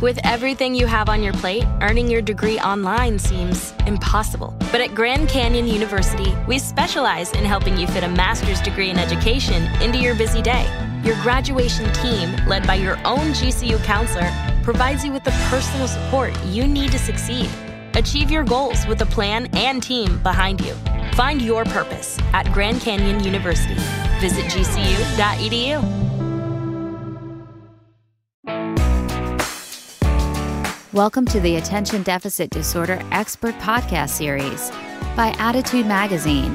With everything you have on your plate, earning your degree online seems impossible. But at Grand Canyon University, we specialize in helping you fit a master's degree in education into your busy day. Your graduation team, led by your own GCU counselor, provides you with the personal support you need to succeed. Achieve your goals with a plan and team behind you. Find your purpose at Grand Canyon University. Visit gcu.edu. Welcome to the Attention Deficit Disorder Expert Podcast Series by ADDitude Magazine.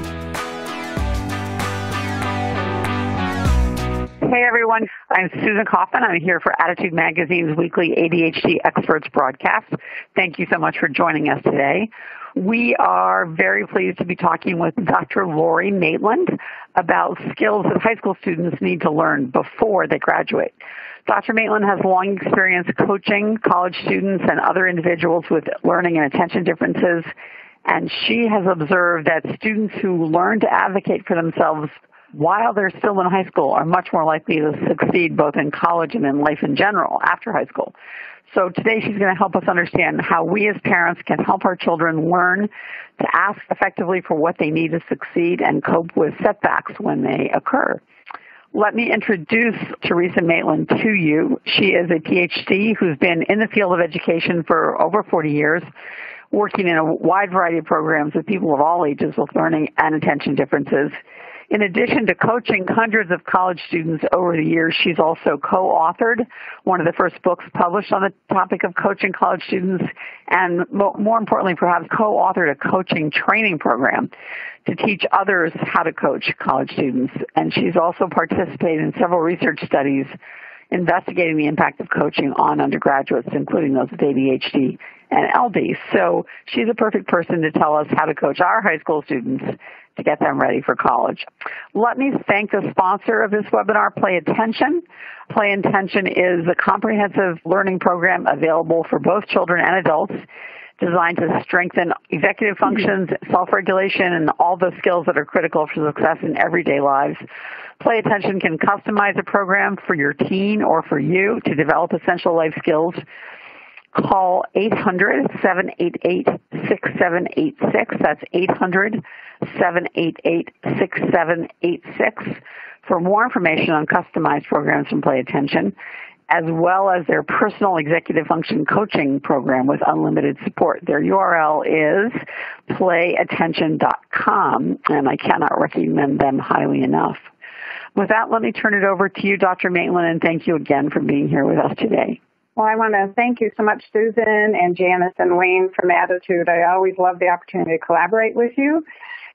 Hey everyone, I'm Susan Coffin. I'm here for ADDitude Magazine's weekly ADHD Experts broadcast. Thank you so much for joining us today. We are very pleased to be talking with Dr. Lori Maitland about skills that high school students need to learn before they graduate. Dr. Maitland has long experience coaching college students and other individuals with learning and attention differences, and she has observed that students who learn to advocate for themselves while they're still in high school are much more likely to succeed both in college and in life in general after high school. So today she's going to help us understand how we as parents can help our children learn to ask effectively for what they need to succeed and cope with setbacks when they occur. Let me introduce Theresa Maitland to you. She is a PhD who's been in the field of education for over 40 years, working in a wide variety of programs with people of all ages with learning and attention differences. In addition to coaching hundreds of college students over the years, she's also co-authored one of the first books published on the topic of coaching college students and more importantly perhaps co-authored a coaching training program to teach others how to coach college students. And she's also participated in several research studies investigating the impact of coaching on undergraduates, including those with ADHD and LD. So she's a perfect person to tell us how to coach our high school students to get them ready for college. Let me thank the sponsor of this webinar, Play Attention. Play Attention is a comprehensive learning program available for both children and adults designed to strengthen executive functions, self-regulation, and all the skills that are critical for success in everyday lives. Play Attention can customize a program for your teen or for you to develop essential life skills call 800-788-6786. That's 800-788-6786 for more information on customized programs from Play Attention, as well as their personal executive function coaching program with unlimited support. Their URL is playattention.com, and I cannot recommend them highly enough. With that, let me turn it over to you, Dr. Maitland, and thank you again for being here with us today. Well, I want to thank you so much, Susan and Janice and Wayne from ADDitude. I always love the opportunity to collaborate with you.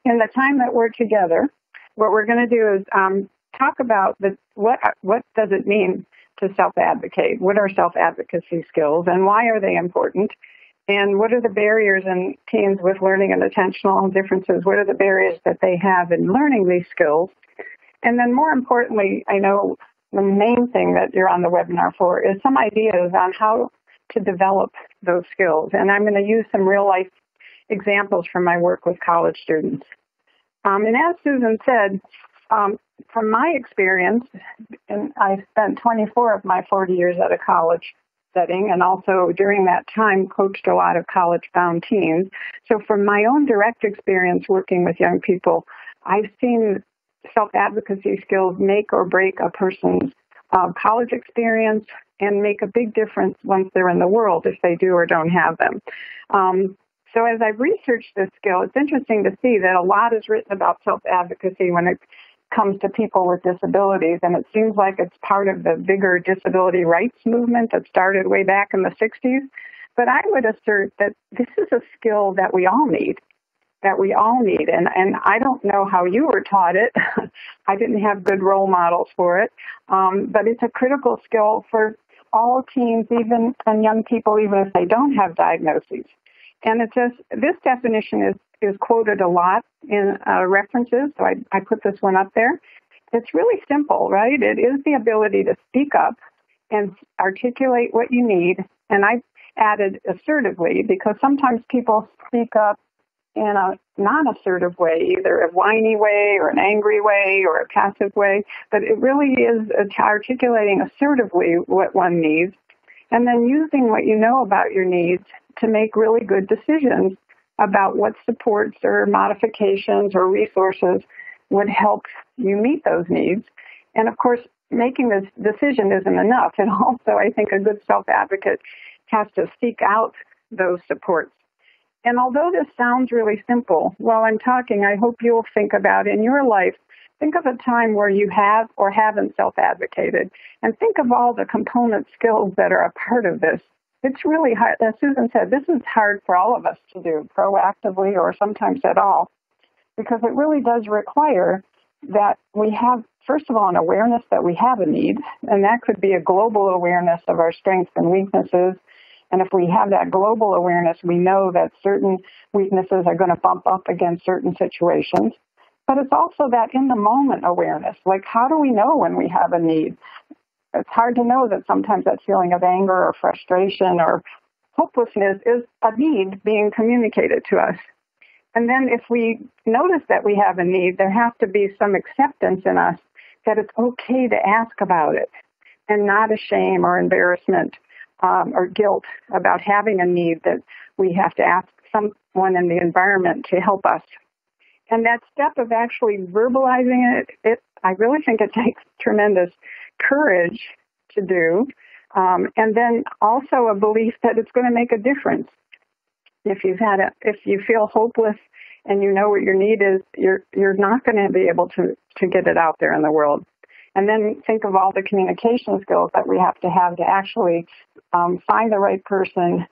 In the time that we're together, what we're going to do is um, talk about the, what what does it mean to self-advocate? What are self-advocacy skills, and why are they important? And what are the barriers in teens with learning and attentional differences? What are the barriers that they have in learning these skills? And then more importantly, I know the main thing that you're on the webinar for is some ideas on how to develop those skills. And I'm going to use some real life examples from my work with college students. Um, and as Susan said, um, from my experience, and I spent 24 of my 40 years at a college setting and also during that time coached a lot of college bound teens. So from my own direct experience working with young people, I've seen self advocacy skills make or break a person's uh, college experience and make a big difference once they're in the world if they do or don't have them. Um, so as I've researched this skill, it's interesting to see that a lot is written about self advocacy when it comes to people with disabilities, and it seems like it's part of the bigger disability rights movement that started way back in the 60s. But I would assert that this is a skill that we all need that we all need. And, and I don't know how you were taught it. I didn't have good role models for it. Um, but it's a critical skill for all teens, even and young people, even if they don't have diagnoses. And it says this definition is, is quoted a lot in uh, references, so I, I put this one up there. It's really simple, right? It is the ability to speak up and articulate what you need. And I added assertively because sometimes people speak up in a non-assertive way, either a whiny way or an angry way or a passive way, but it really is articulating assertively what one needs. and then using what you know about your needs to make really good decisions about what supports or modifications or resources would help you meet those needs. And of course, making this decision isn't enough. And also, I think a good self advocate has to seek out those supports. And although this sounds really simple, while I'm talking, I hope you'll think about in your life, think of a time where you have or haven't self advocated, and think of all the component skills that are a part of this. It's really hard, as Susan said, this is hard for all of us to do proactively or sometimes at all, because it really does require that we have, first of all, an awareness that we have a need, and that could be a global awareness of our strengths and weaknesses. And if we have that global awareness, we know that certain weaknesses are going to bump up against certain situations. But it's also that in the moment awareness. Like, how do we know when we have a need? It's hard to know that sometimes that feeling of anger or frustration or hopelessness is a need being communicated to us. And then if we notice that we have a need, there has to be some acceptance in us that it's okay to ask about it and not a shame or embarrassment um, or guilt about having a need that we have to ask someone in the environment to help us. And that step of actually verbalizing it, it I really think it takes tremendous courage to do. Um, and then also a belief that it's going to make a difference if you've had a, if you feel hopeless and you know what your need is, you're you're not going to be able to to get it out there in the world. And then think of all the communication skills that we have to have to actually um, find the right person,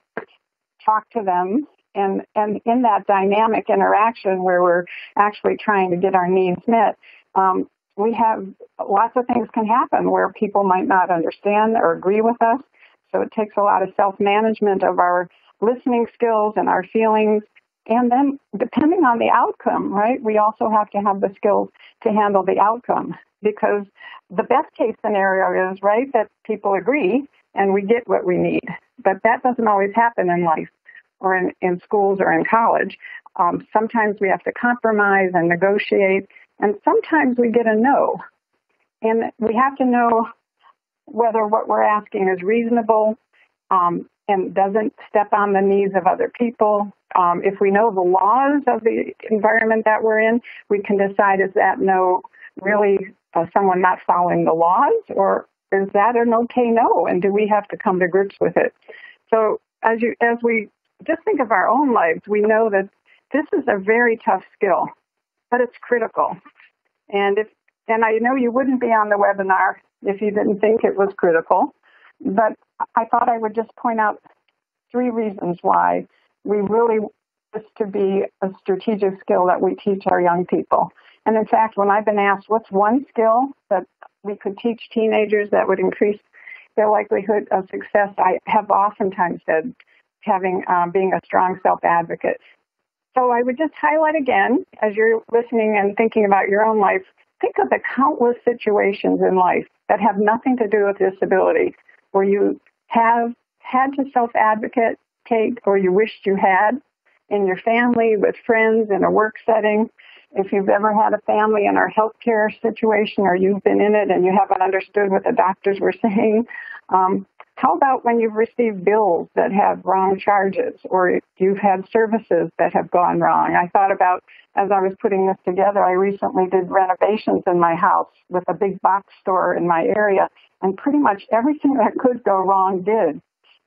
talk to them, and and in that dynamic interaction where we're actually trying to get our needs met. Um, we have lots of things can happen where people might not understand or agree with us. So it takes a lot of self management of our listening skills and our feelings. And then, depending on the outcome, right, we also have to have the skills to handle the outcome because the best case scenario is, right, that people agree and we get what we need. But that doesn't always happen in life or in, in schools or in college. Um, sometimes we have to compromise and negotiate, and sometimes we get a no. And we have to know whether what we're asking is reasonable um, and doesn't step on the needs of other people. Um, if we know the laws of the environment that we're in, we can decide is that no really uh, someone not following the laws, or is that an okay no? And do we have to come to grips with it? So as you as we just think of our own lives, we know that this is a very tough skill, but it's critical. And if and I know you wouldn't be on the webinar if you didn't think it was critical. But I thought I would just point out three reasons why we really want this to be a strategic skill that we teach our young people. And in fact, when I've been asked what's one skill that we could teach teenagers that would increase their likelihood of success, I have oftentimes said having um, being a strong self advocate. So I would just highlight again as you're listening and thinking about your own life, think of the countless situations in life that have nothing to do with disability where you have had to self advocate or you wished you had in your family, with friends, in a work setting. If you've ever had a family in our healthcare situation or you've been in it and you haven't understood what the doctors were saying, um, how about when you've received bills that have wrong charges or you've had services that have gone wrong? I thought about as I was putting this together, I recently did renovations in my house with a big box store in my area, and pretty much everything that could go wrong did.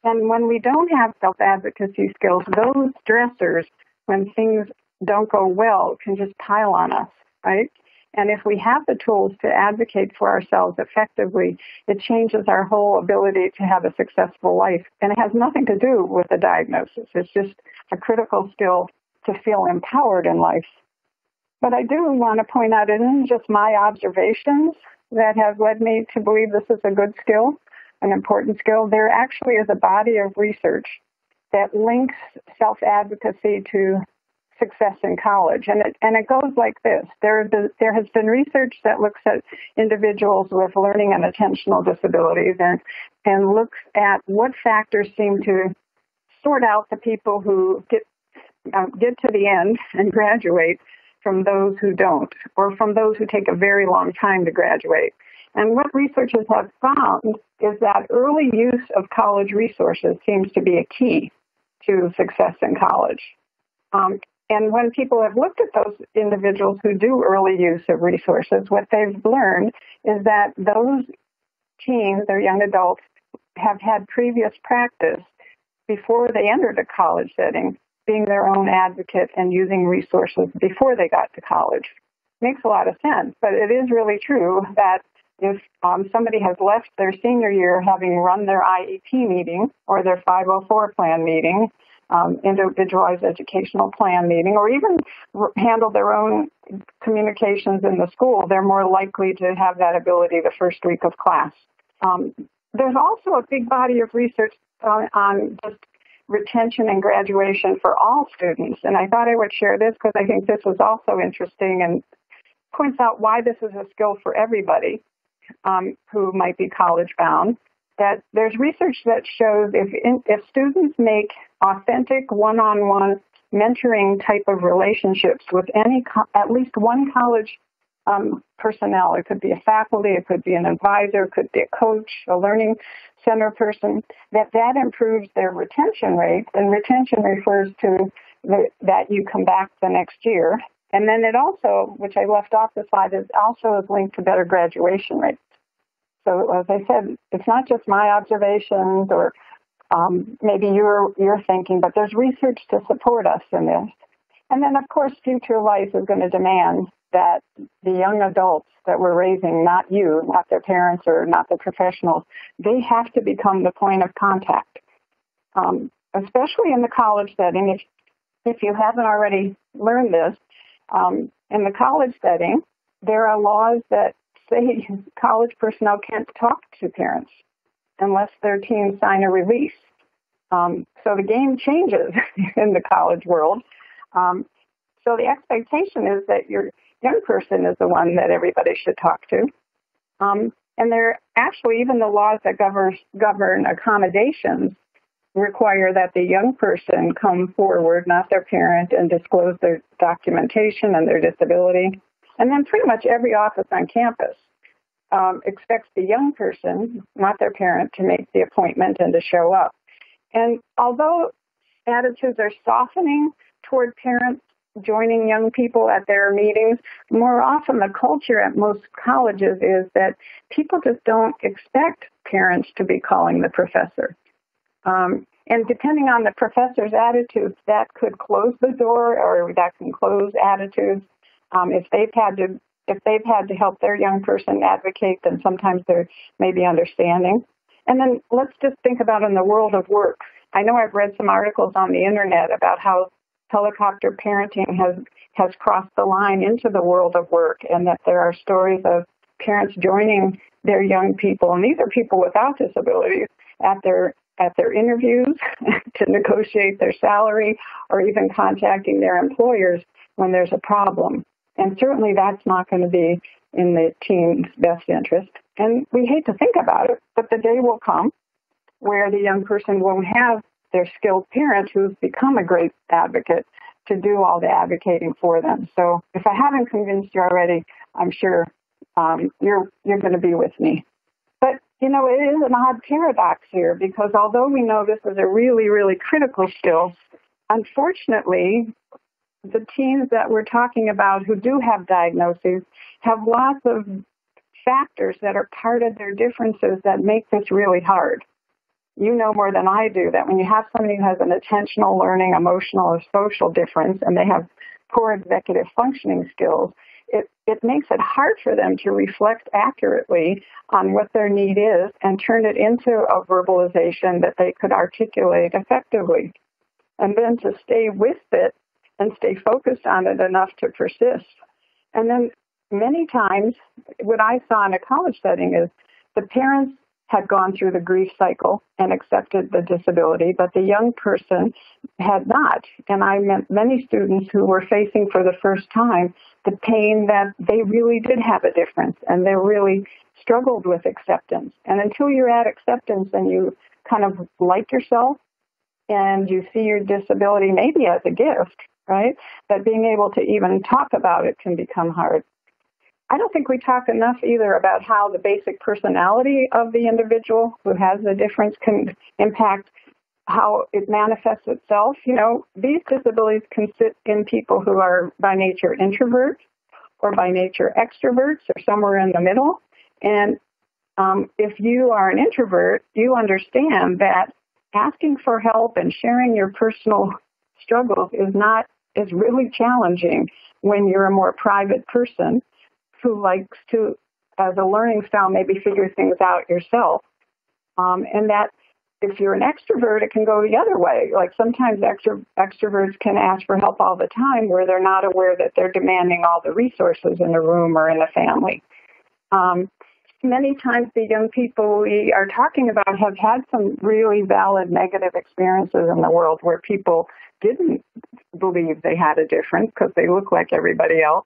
And when we don't have self advocacy skills, those stressors, when things don't go well, can just pile on us, right? And if we have the tools to advocate for ourselves effectively, it changes our whole ability to have a successful life. And it has nothing to do with the diagnosis. It's just a critical skill to feel empowered in life. But I do want to point out it isn't just my observations that have led me to believe this is a good skill, an important skill. There actually is a body of research that links self advocacy to success in college. And it, and it goes like this. There, been, there has been research that looks at individuals with learning and attentional disabilities and, and looks at what factors seem to sort out the people who get, uh, get to the end and graduate from those who don't, or from those who take a very long time to graduate. And what researchers have found is that early use of college resources seems to be a key to success in college. Um, and when people have looked at those individuals who do early use of resources, what they've learned is that those teens or young adults have had previous practice before they entered a college setting, being their own advocate and using resources before they got to college. Makes a lot of sense, but it is really true that if um, somebody has left their senior year having run their IEP meeting or their 504 plan meeting, um, individualized educational plan meeting, or even r- handle their own communications in the school, they're more likely to have that ability the first week of class. Um, there's also a big body of research on, on just retention and graduation for all students, and I thought I would share this because I think this was also interesting and points out why this is a skill for everybody um, who might be college bound. That there's research that shows if in, if students make authentic one-on-one mentoring type of relationships with any co- at least one college um, personnel. It could be a faculty, it could be an advisor, it could be a coach, a learning center person. That that improves their retention rate, and retention refers to the, that you come back the next year. And then it also, which I left off the slide, is also is linked to better graduation rates. So as I said, it's not just my observations or um, maybe you're you're thinking, but there's research to support us in this. And then, of course, future life is going to demand that the young adults that we're raising, not you, not their parents or not the professionals, they have to become the point of contact. Um, especially in the college setting, if if you haven't already learned this, um, in the college setting, there are laws that say college personnel can't talk to parents unless their team sign a release. Um, so the game changes in the college world. Um, so the expectation is that your young person is the one that everybody should talk to. Um, and there actually even the laws that govern, govern accommodations require that the young person come forward, not their parent, and disclose their documentation and their disability. And then pretty much every office on campus um, expects the young person, not their parent, to make the appointment and to show up. And although attitudes are softening toward parents joining young people at their meetings, more often the culture at most colleges is that people just don't expect parents to be calling the professor. Um, and depending on the professor's attitudes, that could close the door or that can close attitudes. Um, if they've had to if they've had to help their young person advocate, then sometimes they're maybe understanding. And then let's just think about in the world of work. I know I've read some articles on the internet about how helicopter parenting has has crossed the line into the world of work and that there are stories of parents joining their young people and these are people without disabilities at their at their interviews to negotiate their salary or even contacting their employers when there's a problem. And certainly that's not going to be in the teen's best interest. And we hate to think about it, but the day will come where the young person won't have their skilled parent who's become a great advocate to do all the advocating for them. So if I haven't convinced you already, I'm sure um, you're you're going to be with me. But you know, it is an odd paradox here because although we know this is a really, really critical skill, unfortunately, the teens that we're talking about who do have diagnoses have lots of factors that are part of their differences that make this really hard. You know more than I do that when you have somebody who has an attentional, learning, emotional, or social difference and they have poor executive functioning skills, it, it makes it hard for them to reflect accurately on what their need is and turn it into a verbalization that they could articulate effectively. And then to stay with it and stay focused on it enough to persist. And then many times, what I saw in a college setting is the parents had gone through the grief cycle and accepted the disability, but the young person had not. And I met many students who were facing for the first time the pain that they really did have a difference and they really struggled with acceptance. And until you're at acceptance and you kind of like yourself and you see your disability maybe as a gift, right? That being able to even talk about it can become hard. I don't think we talk enough either about how the basic personality of the individual who has the difference can impact how it manifests itself. You know, these disabilities can sit in people who are by nature introverts or by nature extroverts or somewhere in the middle. And um, if you are an introvert, you understand that asking for help and sharing your personal struggles is not is really challenging when you're a more private person who likes to, as a learning style, maybe figure things out yourself. Um, and that if you're an extrovert, it can go the other way. Like sometimes extro- extroverts can ask for help all the time where they're not aware that they're demanding all the resources in the room or in the family. Um, many times the young people we are talking about have had some really valid negative experiences in the world where people didn't believe they had a difference because they look like everybody else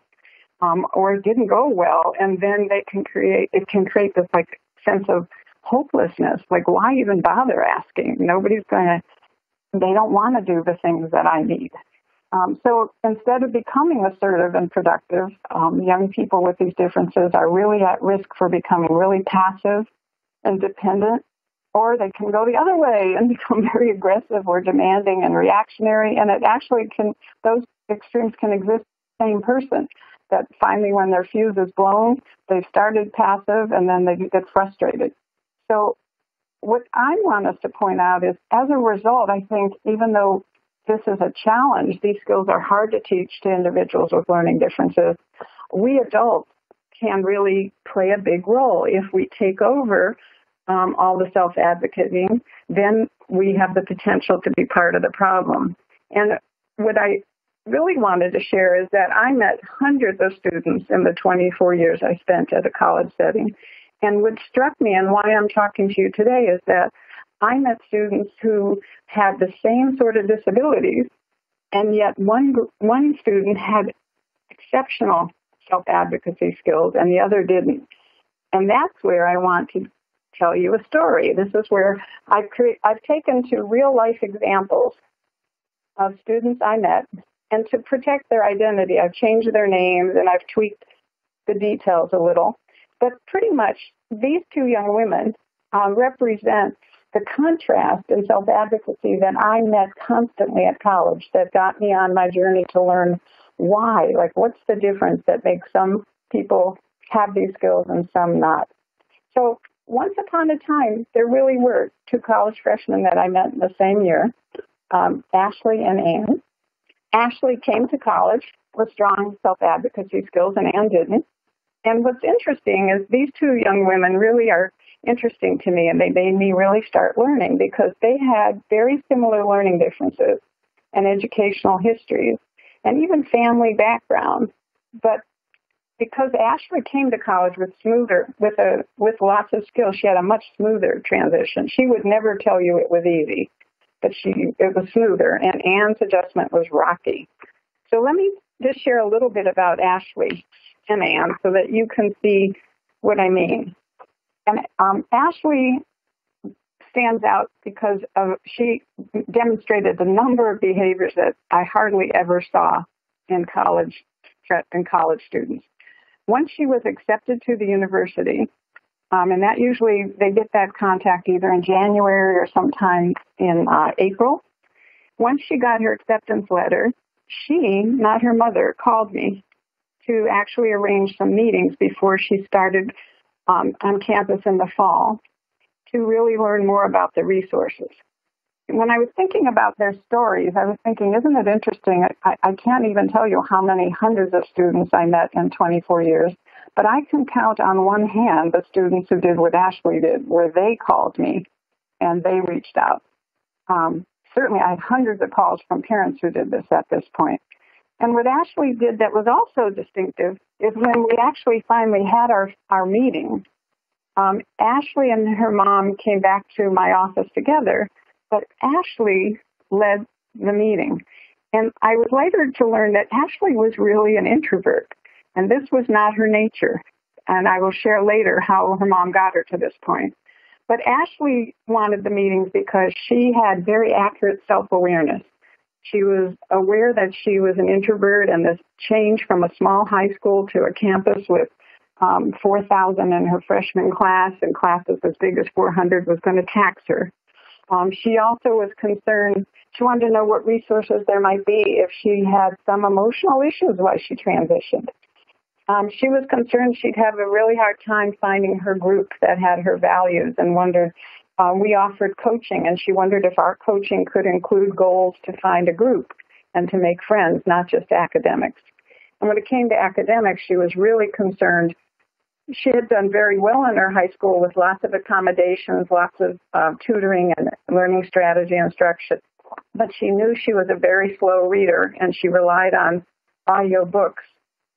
um, or it didn't go well and then they can create it can create this like sense of hopelessness like why even bother asking nobody's going to they don't want to do the things that i need um, so instead of becoming assertive and productive, um, young people with these differences are really at risk for becoming really passive and dependent, or they can go the other way and become very aggressive or demanding and reactionary. And it actually can, those extremes can exist in the same person. That finally, when their fuse is blown, they've started passive and then they get frustrated. So, what I want us to point out is as a result, I think even though this is a challenge. These skills are hard to teach to individuals with learning differences. We adults can really play a big role. If we take over um, all the self advocating, then we have the potential to be part of the problem. And what I really wanted to share is that I met hundreds of students in the 24 years I spent at a college setting. And what struck me and why I'm talking to you today is that I met students who had the same sort of disabilities, and yet one one student had exceptional self advocacy skills, and the other didn't. And that's where I want to tell you a story. This is where I've cre- I've taken to real life examples of students I met, and to protect their identity, I've changed their names and I've tweaked the details a little. But pretty much, these two young women um, represent the contrast in self advocacy that I met constantly at college that got me on my journey to learn why. Like, what's the difference that makes some people have these skills and some not? So, once upon a time, there really were two college freshmen that I met in the same year, um, Ashley and Anne. Ashley came to college with strong self advocacy skills, and Anne didn't. And what's interesting is these two young women really are interesting to me and they made me really start learning because they had very similar learning differences and educational histories and even family backgrounds. But because Ashley came to college with smoother with a with lots of skills, she had a much smoother transition. She would never tell you it was easy, but she it was smoother and Anne's adjustment was rocky. So let me just share a little bit about Ashley and Anne so that you can see what I mean. And um, Ashley stands out because of she demonstrated a number of behaviors that I hardly ever saw in college in college students. Once she was accepted to the university, um, and that usually they get that contact either in January or sometime in uh, April. Once she got her acceptance letter, she, not her mother, called me to actually arrange some meetings before she started um, on campus in the fall to really learn more about the resources. When I was thinking about their stories, I was thinking, isn't it interesting? I, I can't even tell you how many hundreds of students I met in 24 years, but I can count on one hand the students who did what Ashley did, where they called me and they reached out. Um, certainly, I had hundreds of calls from parents who did this at this point. And what Ashley did that was also distinctive is when we actually finally had our, our meeting, um, Ashley and her mom came back to my office together, but Ashley led the meeting. And I was later to learn that Ashley was really an introvert, and this was not her nature. And I will share later how her mom got her to this point. But Ashley wanted the meetings because she had very accurate self awareness. She was aware that she was an introvert and this change from a small high school to a campus with um, 4,000 in her freshman class and classes as big as 400 was going to tax her. Um, she also was concerned, she wanted to know what resources there might be if she had some emotional issues while she transitioned. Um, she was concerned she'd have a really hard time finding her group that had her values and wondered, uh, we offered coaching and she wondered if our coaching could include goals to find a group and to make friends, not just academics. And when it came to academics, she was really concerned she had done very well in her high school with lots of accommodations, lots of uh, tutoring and learning strategy instruction. But she knew she was a very slow reader and she relied on audio books.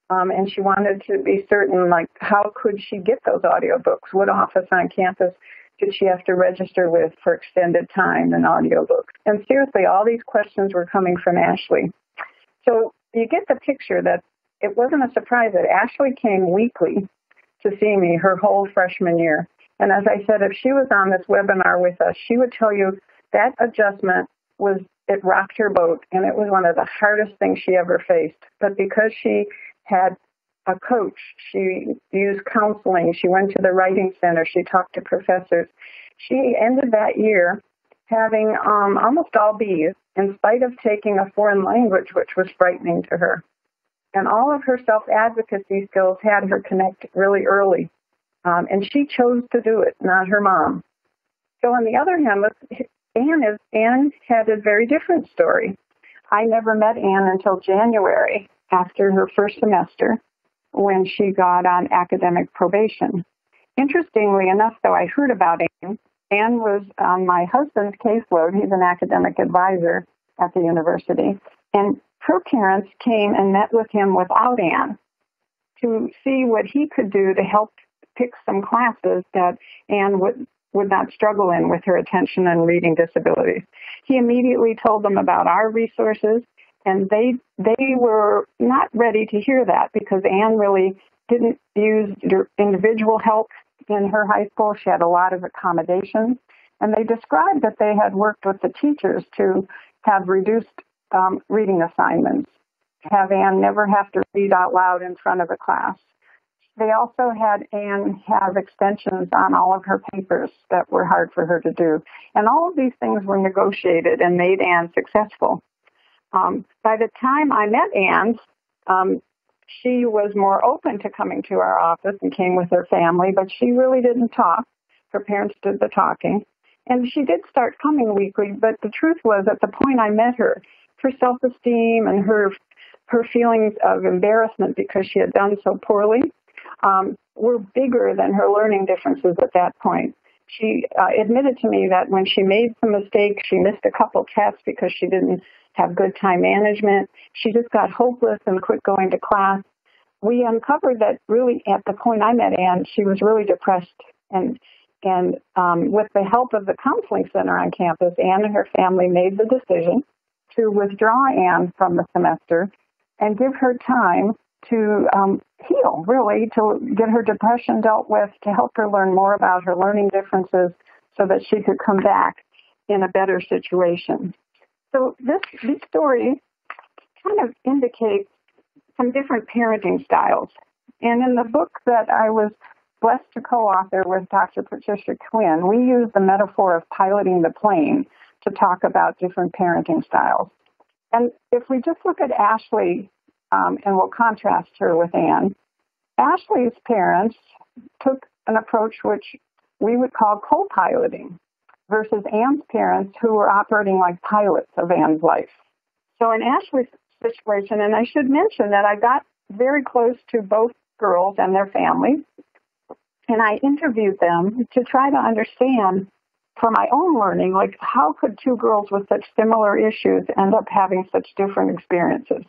Um, and she wanted to be certain, like, how could she get those audio books? What office on campus did she have to register with for extended time and audiobooks? And seriously, all these questions were coming from Ashley. So you get the picture that it wasn't a surprise that Ashley came weekly to see me her whole freshman year. And as I said, if she was on this webinar with us, she would tell you that adjustment was, it rocked her boat and it was one of the hardest things she ever faced. But because she had a coach, she used counseling, she went to the writing center, she talked to professors. She ended that year having um, almost all B's in spite of taking a foreign language, which was frightening to her. And all of her self advocacy skills had her connect really early. Um, and she chose to do it, not her mom. So on the other hand, Anne is Anne had a very different story. I never met Anne until January after her first semester when she got on academic probation. Interestingly enough, though, I heard about Anne. Anne was on my husband's caseload. He's an academic advisor at the university. And her parents came and met with him without Anne to see what he could do to help pick some classes that Anne would would not struggle in with her attention and reading disabilities. He immediately told them about our resources and they they were not ready to hear that because Anne really didn't use individual help in her high school. She had a lot of accommodations and they described that they had worked with the teachers to have reduced um, reading assignments, have Anne never have to read out loud in front of a class. They also had Anne have extensions on all of her papers that were hard for her to do. And all of these things were negotiated and made Anne successful. Um, by the time I met Anne, um, she was more open to coming to our office and came with her family, but she really didn't talk. Her parents did the talking. And she did start coming weekly, but the truth was at the point I met her, her self-esteem and her her feelings of embarrassment because she had done so poorly um, were bigger than her learning differences at that point. She uh, admitted to me that when she made some mistakes, she missed a couple tests because she didn't have good time management. She just got hopeless and quit going to class. We uncovered that really at the point I met Anne, she was really depressed and and um, with the help of the counseling center on campus, Anne and her family made the decision to withdraw Anne from the semester and give her time to um, heal, really, to get her depression dealt with, to help her learn more about her learning differences so that she could come back in a better situation. So this, this story kind of indicates some different parenting styles. And in the book that I was blessed to co-author with Dr. Patricia Quinn, we use the metaphor of piloting the plane to talk about different parenting styles. And if we just look at Ashley, um, and we'll contrast her with Anne, Ashley's parents took an approach which we would call co-piloting versus Anne's parents who were operating like pilots of Anne's life. So in Ashley's situation, and I should mention that I got very close to both girls and their families, and I interviewed them to try to understand for my own learning, like how could two girls with such similar issues end up having such different experiences?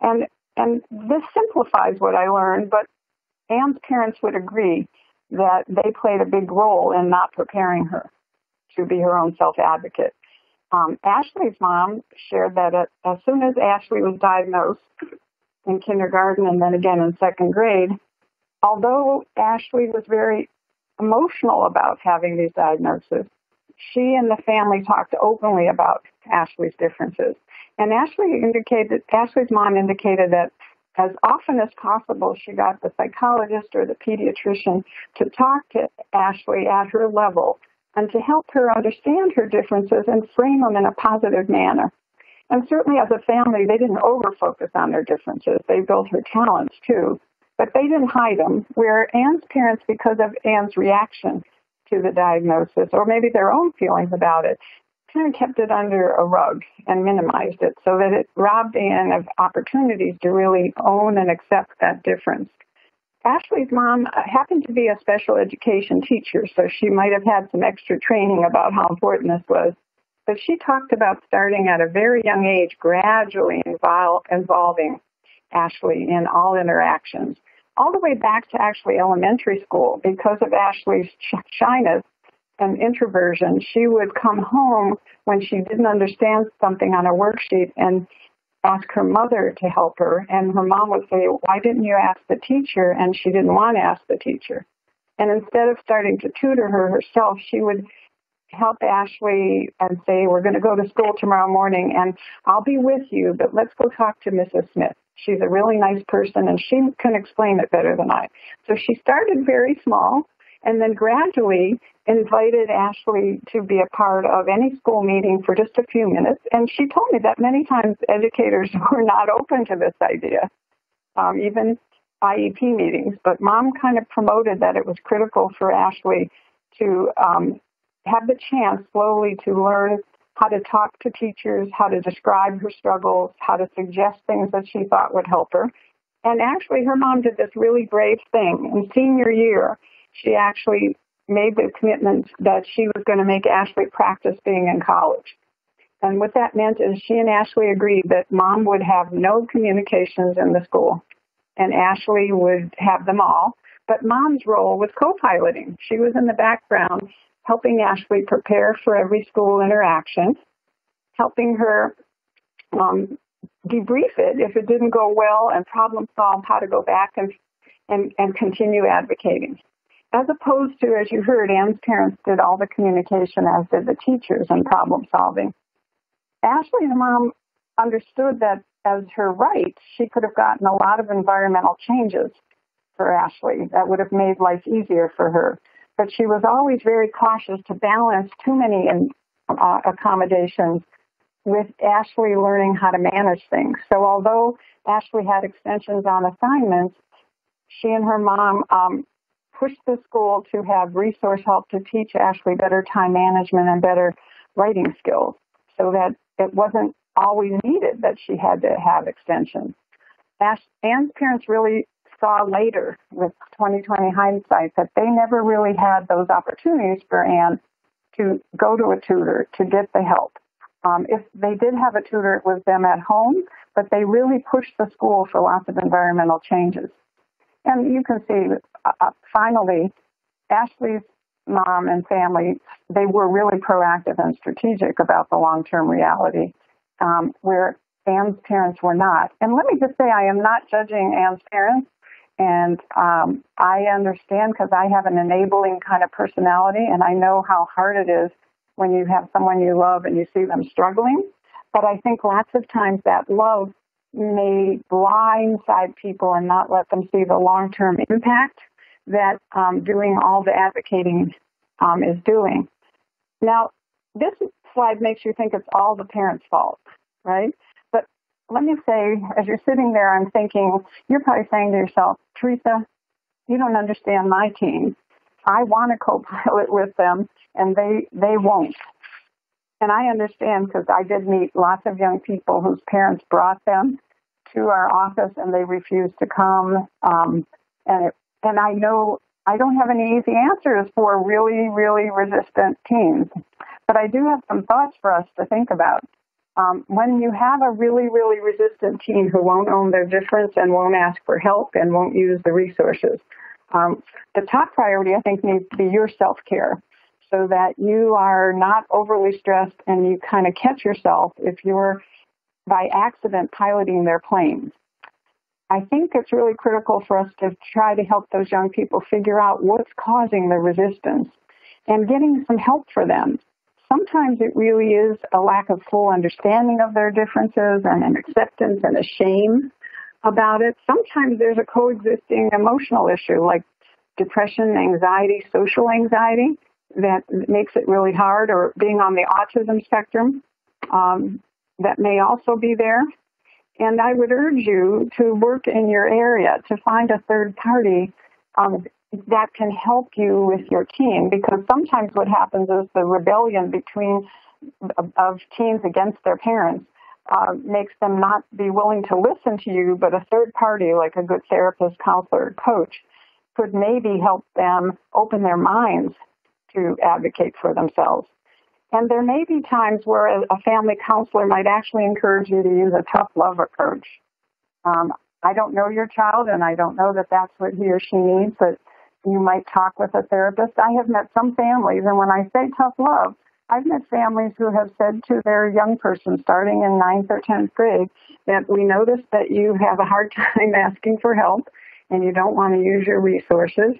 And and this simplifies what I learned, but Anne's parents would agree that they played a big role in not preparing her to be her own self advocate. Um, Ashley's mom shared that as soon as Ashley was diagnosed in kindergarten and then again in second grade, although Ashley was very emotional about having these diagnoses. She and the family talked openly about Ashley's differences. And Ashley indicated, Ashley's mom indicated that as often as possible, she got the psychologist or the pediatrician to talk to Ashley at her level and to help her understand her differences and frame them in a positive manner. And certainly as a family, they didn't over focus on their differences. They built her talents too, but they didn't hide them. Where Anne's parents, because of Anne's reaction to the diagnosis, or maybe their own feelings about it, kind of kept it under a rug and minimized it so that it robbed Anne of opportunities to really own and accept that difference. Ashley's mom happened to be a special education teacher, so she might have had some extra training about how important this was. But she talked about starting at a very young age, gradually involve, involving Ashley in all interactions, all the way back to actually elementary school. Because of Ashley's shyness, and introversion, she would come home when she didn't understand something on a worksheet and ask her mother to help her. And her mom would say, Why didn't you ask the teacher? And she didn't want to ask the teacher. And instead of starting to tutor her herself, she would help Ashley and say, We're going to go to school tomorrow morning and I'll be with you, but let's go talk to Mrs. Smith. She's a really nice person and she can explain it better than I. So she started very small and then gradually invited Ashley to be a part of any school meeting for just a few minutes. And she told me that many times educators were not open to this idea, um, even IEP meetings. But mom kind of promoted that it was critical for Ashley to um, have the chance slowly to learn how to talk to teachers, how to describe her struggles, how to suggest things that she thought would help her. And actually, her mom did this really brave thing in senior year she actually made the commitment that she was going to make Ashley practice being in college. And what that meant is she and Ashley agreed that mom would have no communications in the school and Ashley would have them all. But mom's role was co-piloting. She was in the background helping Ashley prepare for every school interaction, helping her um, debrief it if it didn't go well and problem solve how to go back and, and, and continue advocating as opposed to, as you heard, Anne's parents did all the communication, as did the teachers and problem solving. Ashley's mom understood that as her right, she could have gotten a lot of environmental changes for Ashley that would have made life easier for her. But she was always very cautious to balance too many uh, accommodations with Ashley learning how to manage things. So although Ashley had extensions on assignments, she and her mom um, pushed the school to have resource help to teach Ashley better time management and better writing skills so that it wasn't always needed that she had to have extensions. Ash, Anne's parents really saw later with 2020 hindsight that they never really had those opportunities for Anne to go to a tutor to get the help. Um, if they did have a tutor, it was them at home, but they really pushed the school for lots of environmental changes. And you can see, uh, uh, finally, Ashley's mom and family, they were really proactive and strategic about the long-term reality, um, where Anne's parents were not. And let me just say, I am not judging Anne's parents. And um, I understand because I have an enabling kind of personality, and I know how hard it is when you have someone you love and you see them struggling. But I think lots of times that love may blindside people and not let them see the long-term impact that um, doing all the advocating um, is doing. Now, this slide makes you think it's all the parents' fault, right? But let me say, as you're sitting there, I'm thinking, you're probably saying to yourself, Theresa, you don't understand my team. I want to co-pilot with them, and they they won't. And I understand because I did meet lots of young people whose parents brought them to our office and they refused to come. Um, and it, and I know I don't have any easy answers for really, really resistant teens, but I do have some thoughts for us to think about. Um, when you have a really, really resistant teen who won't own their difference and won't ask for help and won't use the resources, um, the top priority I think needs to be your self care so that you are not overly stressed and you kind of catch yourself if you're by accident piloting their planes. I think it's really critical for us to try to help those young people figure out what's causing the resistance and getting some help for them. Sometimes it really is a lack of full understanding of their differences and an acceptance and a shame about it. Sometimes there's a coexisting emotional issue like depression, anxiety, social anxiety that makes it really hard, or being on the autism spectrum um, that may also be there. And I would urge you to work in your area to find a third party um, that can help you with your teen because sometimes what happens is the rebellion between of teens against their parents uh, makes them not be willing to listen to you, but a third party like a good therapist, counselor, coach could maybe help them open their minds to advocate for themselves. And there may be times where a family counselor might actually encourage you to use a tough love approach. Um, I don't know your child, and I don't know that that's what he or she needs, but you might talk with a therapist. I have met some families, and when I say tough love, I've met families who have said to their young person starting in ninth or tenth grade that we notice that you have a hard time asking for help and you don't want to use your resources.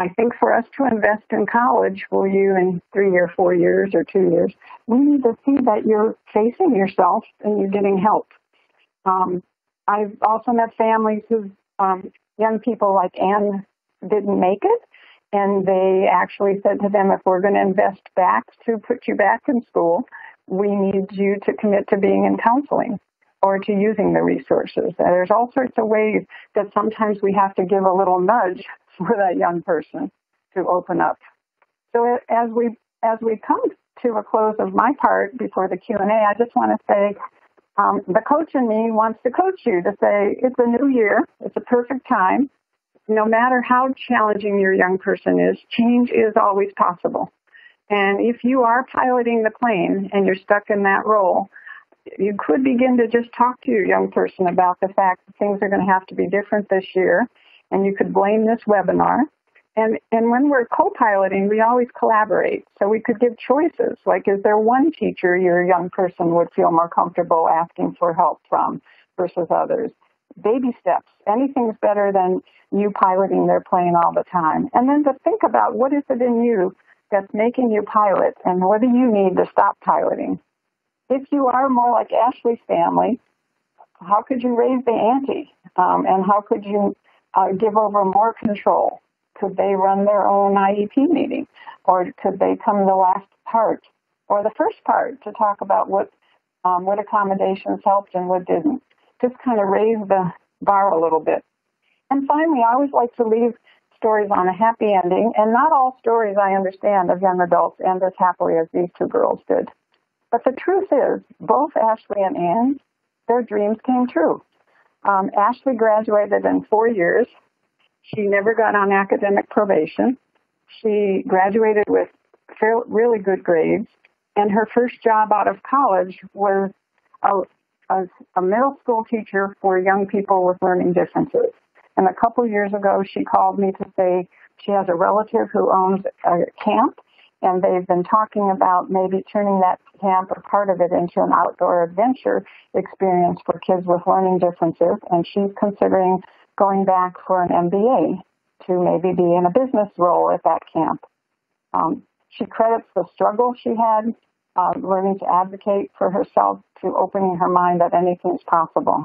I think for us to invest in college for you in three or four years or two years, we need to see that you're facing yourself and you're getting help. Um, I've also met families who, um, young people like Anne, didn't make it, and they actually said to them, if we're going to invest back to put you back in school, we need you to commit to being in counseling or to using the resources. There's all sorts of ways that sometimes we have to give a little nudge for that young person to open up. So as we as we come to a close of my part before the Q and A, I just want to say um, the coach in me wants to coach you to say it's a new year, it's a perfect time no matter how challenging your young person is, change is always possible. And if you are piloting the plane and you're stuck in that role, you could begin to just talk to your young person about the fact that things are going to have to be different this year. And you could blame this webinar. And, and when we're co-piloting, we always collaborate. So we could give choices, like is there one teacher your young person would feel more comfortable asking for help from versus others? baby steps. Anything's better than you piloting their plane all the time. And then to think about what is it in you that's making you pilot and what do you need to stop piloting? If you are more like Ashley's family, how could you raise the ante? Um, and how could you uh, give over more control? Could they run their own IEP meeting? Or could they come the last part or the first part to talk about what um, what accommodations helped and what didn't? just kind of raise the bar a little bit. And finally, I always like to leave stories on a happy ending, and not all stories I understand of young adults end as happily as these two girls did. But the truth is, both Ashley and Anne, their dreams came true. Um, Ashley graduated in four years. She never got on academic probation. She graduated with fairly, really good grades, and her first job out of college was a as a middle school teacher for young people with learning differences. And a couple years ago, she called me to say she has a relative who owns a camp, and they've been talking about maybe turning that camp or part of it into an outdoor adventure experience for kids with learning differences. And she's considering going back for an MBA to maybe be in a business role at that camp. Um, she credits the struggle she had uh, learning to advocate for herself to opening her mind that anything's possible.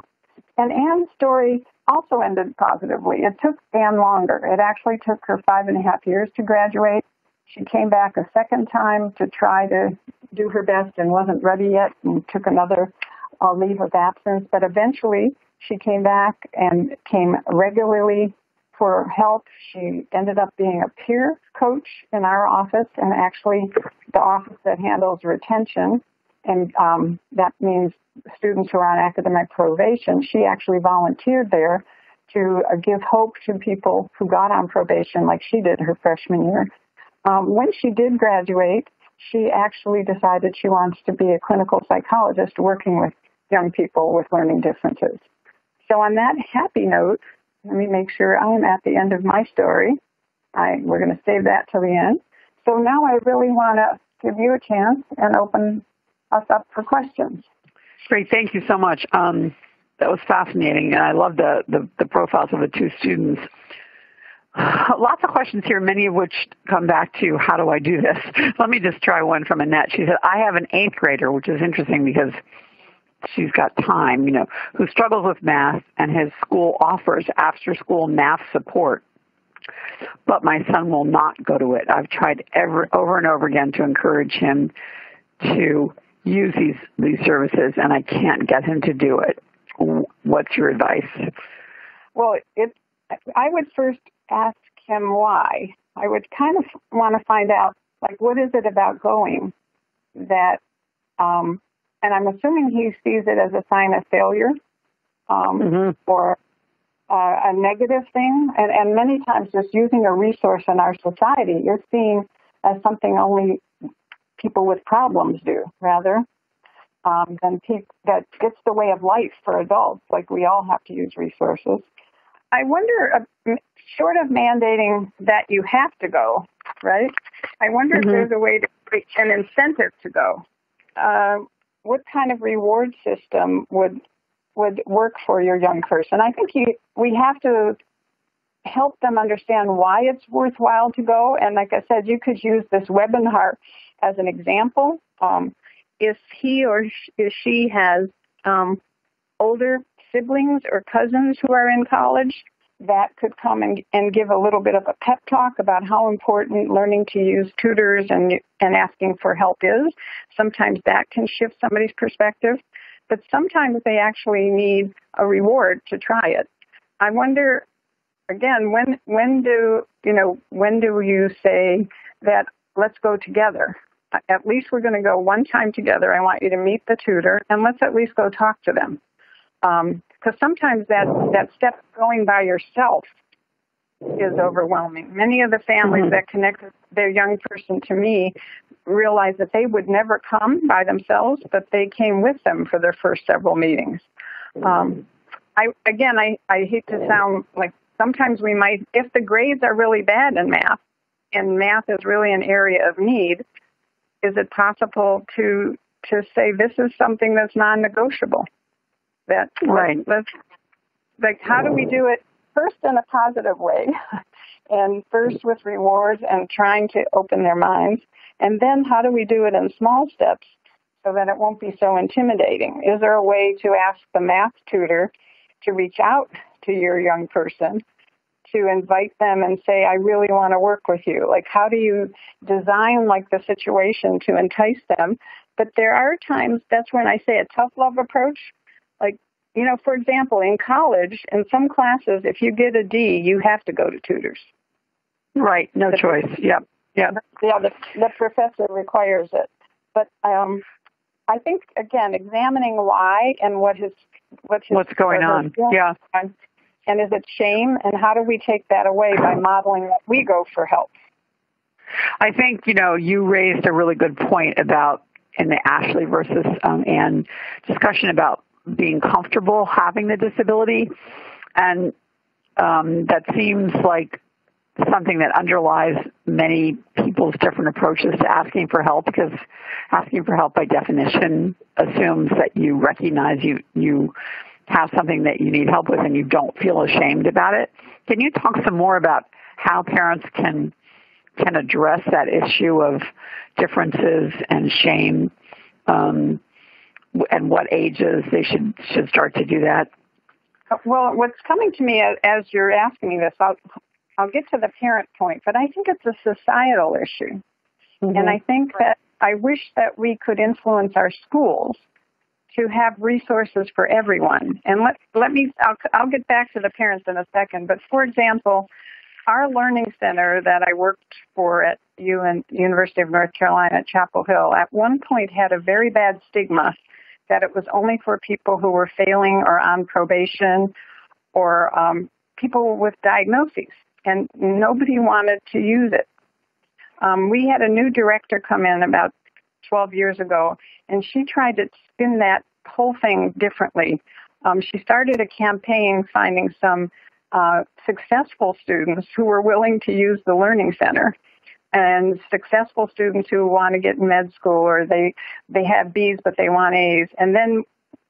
And Anne's story also ended positively. It took Anne longer. It actually took her five and a half years to graduate. She came back a second time to try to do her best and wasn't ready yet and took another uh, leave of absence. But eventually she came back and came regularly for help. She ended up being a peer coach in our office and actually the office that handles retention. And um, that means students who are on academic probation. She actually volunteered there to uh, give hope to people who got on probation like she did her freshman year. Um, when she did graduate, she actually decided she wants to be a clinical psychologist working with young people with learning differences. So on that happy note, let me make sure I'm at the end of my story. I, we're going to save that till the end. So now I really want to give you a chance and open us up for questions. Great, thank you so much. Um, that was fascinating, and I love the, the, the profiles of the two students. Lots of questions here, many of which come back to how do I do this? Let me just try one from Annette. She said, I have an eighth grader, which is interesting because she's got time, you know, who struggles with math and his school offers after school math support. But my son will not go to it. I've tried ever, over and over again to encourage him to use these, these services and I can't get him to do it. What's your advice? Well, it, I would first ask him why. I would kind of want to find out, like, what is it about going that um, and I'm assuming he sees it as a sign of failure um, mm-hmm. or uh, a negative thing. And, and many times, just using a resource in our society you're seen as something only people with problems do, rather um, than pe- that it's the way of life for adults. Like we all have to use resources. I wonder, uh, short of mandating that you have to go, right? I wonder mm-hmm. if there's a way to create an incentive to go. Uh, what kind of reward system would would work for your young person? I think you, we have to help them understand why it's worthwhile to go. And like I said, you could use this webinar as an example. Um, if he or if she has um, older siblings or cousins who are in college, that could come and, and give a little bit of a pep talk about how important learning to use tutors and and asking for help is. Sometimes that can shift somebody's perspective, but sometimes they actually need a reward to try it. I wonder again when when do you know when do you say that let's go together? At least we're going to go one time together. I want you to meet the tutor and let's at least go talk to them. Um, because sometimes that that step going by yourself is overwhelming. Many of the families mm-hmm. that connect their young person to me realize that they would never come by themselves, but they came with them for their first several meetings. Um, I again, I I hate to sound like sometimes we might if the grades are really bad in math, and math is really an area of need. Is it possible to to say this is something that's non-negotiable? That right. Let's, like, how do we do it first in a positive way, and first with rewards and trying to open their minds, and then how do we do it in small steps so that it won't be so intimidating? Is there a way to ask the math tutor to reach out to your young person? to invite them and say, I really want to work with you? Like, how do you design like the situation to entice them? But there are times that's when I say a tough love approach like, you know, for example, in college, in some classes, if you get a D, you have to go to tutors. Right, no the, choice. Yeah, yeah. Yeah, the, the professor requires it. But um, I think again, examining why and what his what his what's going on. Yeah. And is it shame? And how do we take that away by modeling that we go for help? I think you know you raised a really good point about in the Ashley versus um, Anne discussion about being comfortable having the disability, and um, that seems like something that underlies many people's different approaches to asking for help because asking for help by definition assumes that you recognize you you have something that you need help with and you don't feel ashamed about it. Can you talk some more about how parents can can address that issue of differences and shame um, and what ages they should should start to do that? Well, what's coming to me as, as you're asking me this, I'll I'll get to the parent point, but I think it's a societal issue, mm-hmm. and I think that I wish that we could influence our schools to have resources for everyone. And let let me I'll I'll get back to the parents in a second, but for example, our learning center that I worked for at UN, University of North Carolina at Chapel Hill at one point had a very bad stigma that it was only for people who were failing or on probation or um, people with diagnoses, and nobody wanted to use it. Um, we had a new director come in about 12 years ago, and she tried to spin that whole thing differently. Um, she started a campaign finding some uh, successful students who were willing to use the Learning Center and successful students who want to get in med school or they they have B's but they want A's and then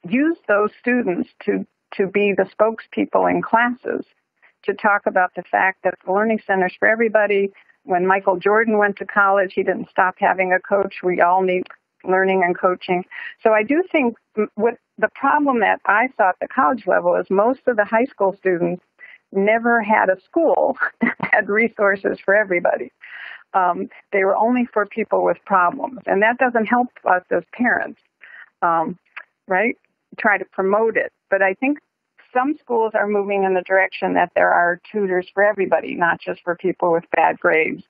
use those students to to be the spokespeople in classes to talk about the fact that the learning centers for everybody when Michael Jordan went to college he didn't stop having a coach we all need learning and coaching so I do think what the problem that I saw at the college level is most of the high school students never had a school that had resources for everybody. Um, they were only for people with problems, and that doesn't help us as parents, um, right? Try to promote it, but I think some schools are moving in the direction that there are tutors for everybody, not just for people with bad grades.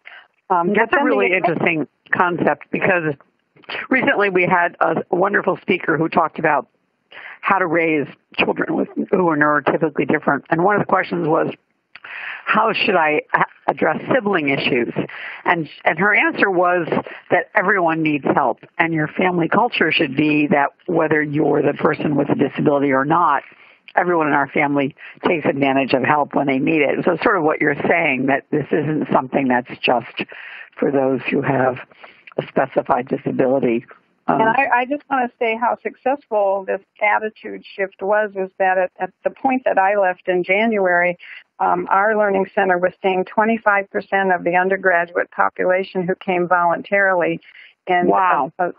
Um, That's a really interesting concept because recently we had a wonderful speaker who talked about how to raise children with, who are neurotypically different. And one of the questions was, how should I address sibling issues? And and her answer was that everyone needs help, and your family culture should be that whether you're the person with a disability or not, everyone in our family takes advantage of help when they need it. So sort of what you're saying that this isn't something that's just for those who have a specified disability. Um, and I, I, just want to say how successful this attitude shift was. Is that at, at the point that I left in January, um, our learning center was seeing 25% of the undergraduate population who came voluntarily. And wow. Uh,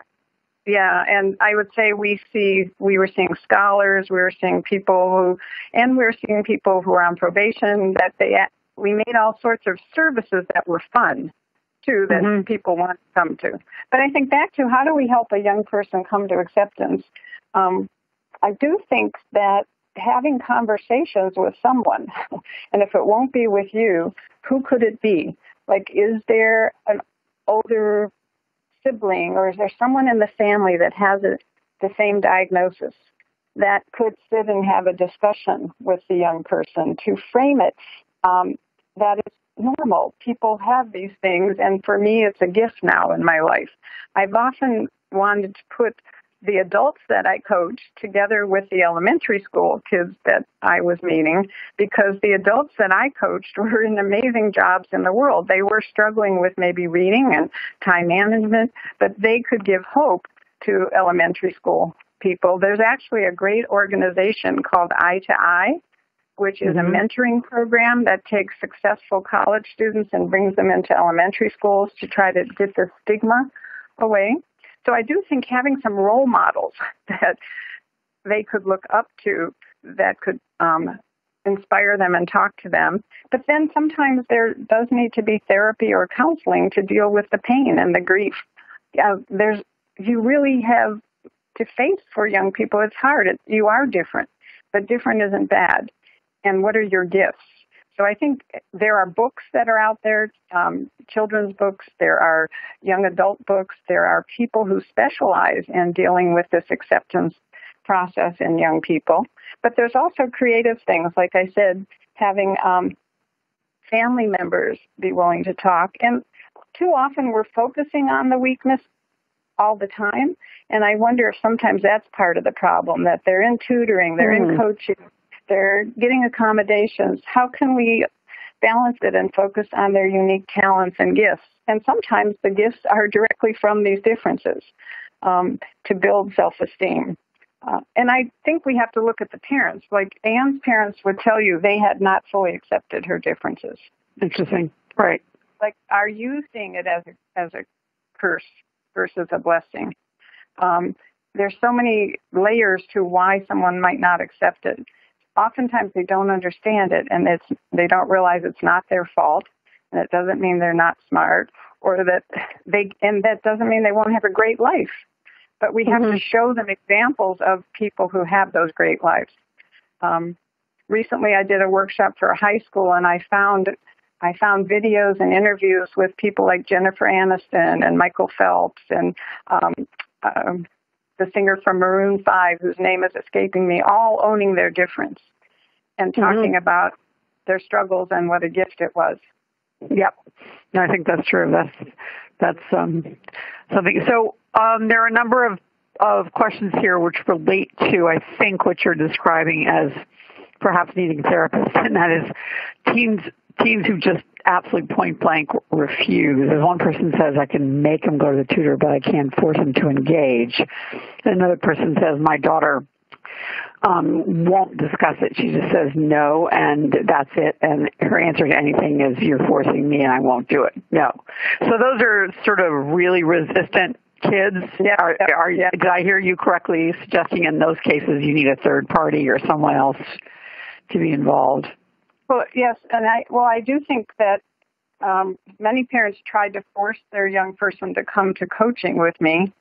yeah, and I would say we see we were seeing scholars, we were seeing people who, and we were seeing people who were on probation. That they we made all sorts of services that were fun too that mm-hmm. people want to come to. But I think back to how do we help a young person come to acceptance? Um, I do think that having conversations with someone, and if it won't be with you, who could it be? Like, is there an older sibling or is there someone in the family that has a, the same diagnosis that could sit and have a discussion with the young person to frame it um, that is normal. People have these things, and for me, it's a gift now in my life. I've often wanted to put the adults that I coach together with the elementary school kids that I was meeting because the adults that I coached were in amazing jobs in the world. They were struggling with maybe reading and time management, but they could give hope to elementary school people. There's actually a great organization called Eye to Eye which is mm-hmm. a mentoring program that takes successful college students and brings them into elementary schools to try to get the stigma away. So I do think having some role models that they could look up to that could um, inspire them and talk to them. But then sometimes there does need to be therapy or counseling to deal with the pain and the grief. Uh, there's you really have to face for young people. It's hard. It, you are different, but different isn't bad and what are your gifts? So I think there are books that are out there, um, children's books, there are young adult books, there are people who specialize in dealing with this acceptance process in young people. But there's also creative things, like I said, having um, family members be willing to talk. And too often we're focusing on the weakness all the time. And I wonder if sometimes that's part of the problem that they're in tutoring, they're mm. in coaching, they're getting accommodations. How can we balance it and focus on their unique talents and gifts? And sometimes the gifts are directly from these differences um, to build self esteem. Uh, and I think we have to look at the parents. Like Anne's parents would tell you they had not fully accepted her differences. Interesting. Right. Like, are you seeing it as a, as a curse versus a blessing? Um, there's so many layers to why someone might not accept it oftentimes they don't understand it and it's they don't realize it's not their fault and it doesn't mean they're not smart or that they and that doesn't mean they won't have a great life but we have mm-hmm. to show them examples of people who have those great lives um, recently i did a workshop for a high school and i found i found videos and interviews with people like jennifer aniston and michael phelps and um, um, the singer from Maroon 5, whose name is escaping me, all owning their difference and mm-hmm. talking mm-hmm. about their struggles and what a gift it was. Yep. No, I think that's true. That's that's um, something. So um, there are a number of of questions here which relate to, I think, what you're describing as perhaps needing a therapist, and that is teens teens who just absolutely point blank refuse. As one person says, I can make them go to the tutor, but I can't force them to engage. Another person says, my daughter um, won't discuss it. She just says no, and that's it. And her answer to anything is, "You're forcing me, and I won't do it." No. So those are sort of really resistant kids? Yeah, are, are, yeah. Did I hear you correctly suggesting in those cases you need a third party or someone else to be involved? Well, yes, and I well I do think that um, many parents tried to force their young person to come to coaching with me,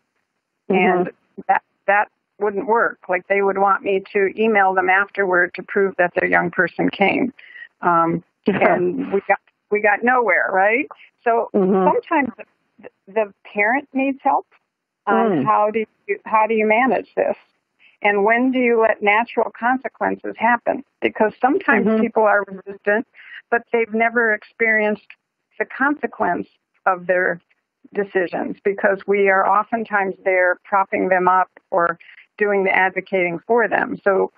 mm-hmm. and that that wouldn't work. Like they would want me to email them afterward to prove that their young person came, um, and we got we got nowhere, right? So mm-hmm. sometimes the, the parent needs help on mm. how do you how do you manage this, and when do you let natural consequences happen? Because sometimes mm-hmm. people are resistant, but they've never experienced the consequence of their decisions because we are oftentimes there propping them up or doing the advocating for them. So